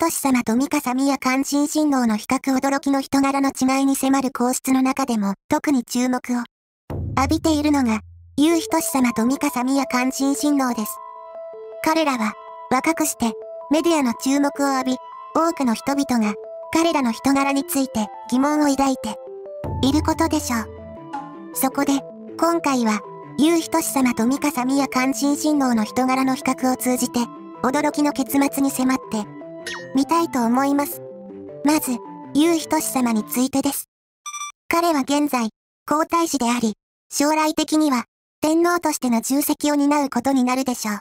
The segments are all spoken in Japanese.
仁様と三笠宮関心親王の比較驚きの人柄の違いに迫る皇室の中でも特に注目を浴びているのが、優仁様と三笠宮関心親王です。彼らは、若くしてメディアの注目を浴び、多くの人々が彼らの人柄について疑問を抱いていることでしょう。そこで、今回は、優仁様と三笠宮関心親王の人柄の比較を通じて、驚きの結末に迫ってみたいと思います。まず、優仁様についてです。彼は現在、皇太子であり、将来的には、天皇としての重責を担うことになるでしょう。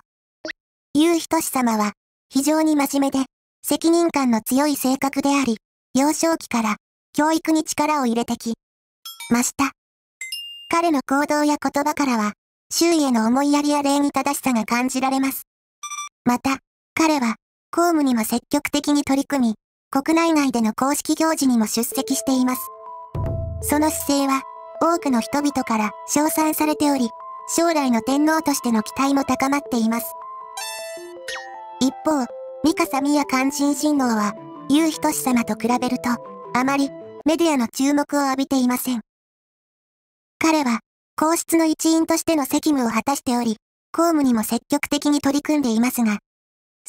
優仁様は、非常に真面目で、責任感の強い性格であり、幼少期から教育に力を入れてきました。彼の行動や言葉からは、周囲への思いやりや礼儀正しさが感じられます。また、彼は、公務にも積極的に取り組み、国内外での公式行事にも出席しています。その姿勢は、多くの人々から称賛されており、将来の天皇としての期待も高まっています。一方、三笠宮関心親王は、優仁様と比べると、あまりメディアの注目を浴びていません。彼は、皇室の一員としての責務を果たしており、公務にも積極的に取り組んでいますが、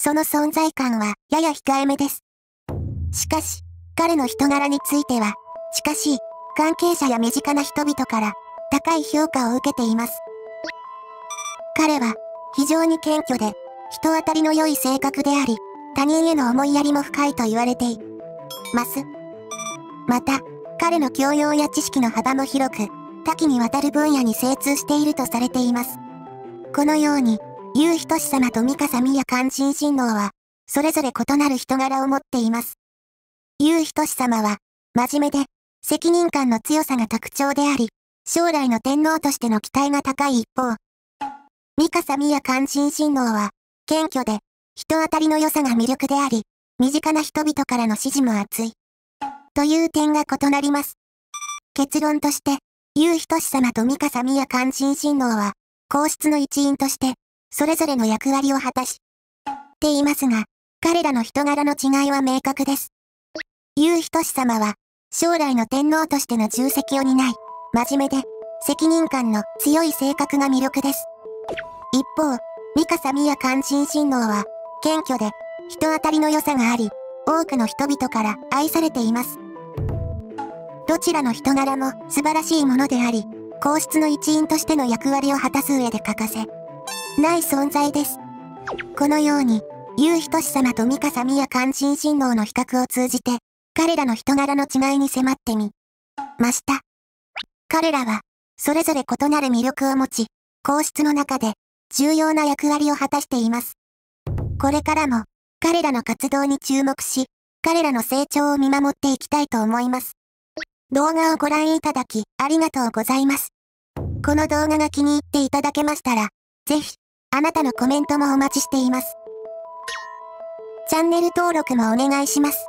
その存在感はやや控えめです。しかし、彼の人柄については、近しい関係者や身近な人々から高い評価を受けています。彼は非常に謙虚で人当たりの良い性格であり、他人への思いやりも深いと言われています。また、彼の教養や知識の幅も広く、多岐にわたる分野に精通しているとされています。このように、優仁様と三笠宮関心親王は、それぞれ異なる人柄を持っています。優仁様は、真面目で、責任感の強さが特徴であり、将来の天皇としての期待が高い一方、三笠宮関心親王は、謙虚で、人当たりの良さが魅力であり、身近な人々からの支持も厚い。という点が異なります。結論として、優仁様と三笠宮関心親王は、皇室の一員として、それぞれの役割を果たし、って言いますが、彼らの人柄の違いは明確です。優仁様は、将来の天皇としての重責を担い、真面目で、責任感の強い性格が魅力です。一方、三笠宮関心親王は、謙虚で、人当たりの良さがあり、多くの人々から愛されています。どちらの人柄も素晴らしいものであり、皇室の一員としての役割を果たす上で欠かせない存在です。このように、優仁様と三笠宮関心親王の比較を通じて、彼らの人柄の違いに迫ってみました。彼らは、それぞれ異なる魅力を持ち、皇室の中で重要な役割を果たしています。これからも、彼らの活動に注目し、彼らの成長を見守っていきたいと思います。動画をご覧いただき、ありがとうございます。この動画が気に入っていただけましたら、ぜひ、あなたのコメントもお待ちしています。チャンネル登録もお願いします。